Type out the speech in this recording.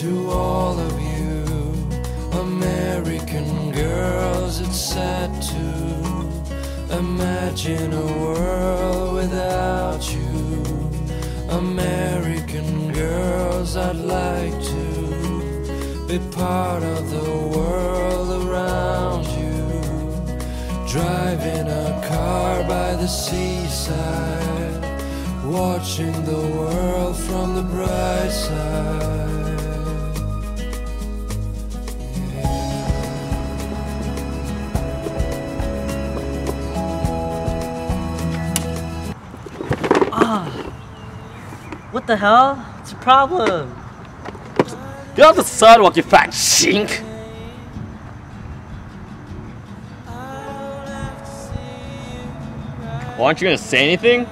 To all of you American girls, it's sad to imagine a world without you. American girls, I'd like to be part of the world around you. Driving a car by the seaside, watching the world from the bright side. What the hell? What's the problem? Get off the sidewalk, you fat shink! Well, aren't you gonna say anything?